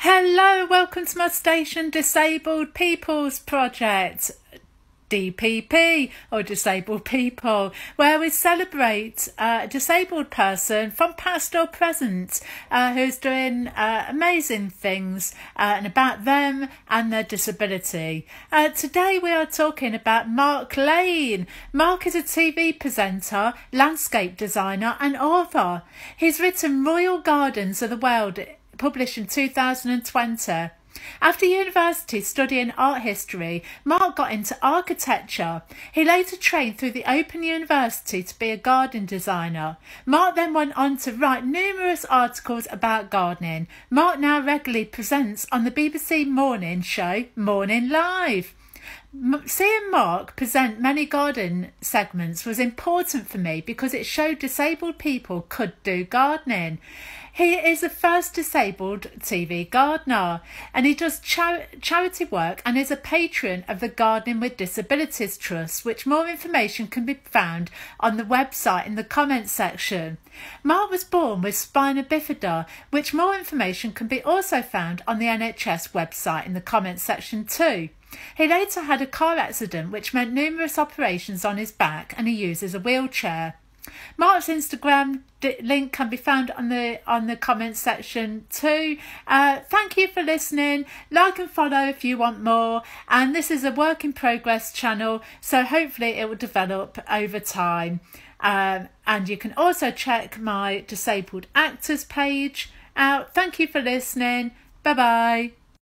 Hello, welcome to my station, Disabled People's Project. DPP or disabled people, where we celebrate a disabled person from past or present uh, who's doing uh, amazing things uh, and about them and their disability. Uh, today we are talking about Mark Lane. Mark is a TV presenter, landscape designer, and author. He's written Royal Gardens of the World, published in 2020. After university studying art history, Mark got into architecture. He later trained through the Open University to be a garden designer. Mark then went on to write numerous articles about gardening. Mark now regularly presents on the BBC morning show Morning Live. Seeing Mark present many garden segments was important for me because it showed disabled people could do gardening. He is the first disabled TV gardener and he does char- charity work and is a patron of the Gardening with Disabilities Trust, which more information can be found on the website in the comments section. Mark was born with spina bifida, which more information can be also found on the NHS website in the comments section too. He later had a car accident which meant numerous operations on his back and he uses a wheelchair. Mark's Instagram link can be found on the on the comments section too. Uh, thank you for listening. Like and follow if you want more. And this is a work in progress channel, so hopefully it will develop over time. Um, and you can also check my disabled actors page out. Thank you for listening. Bye bye.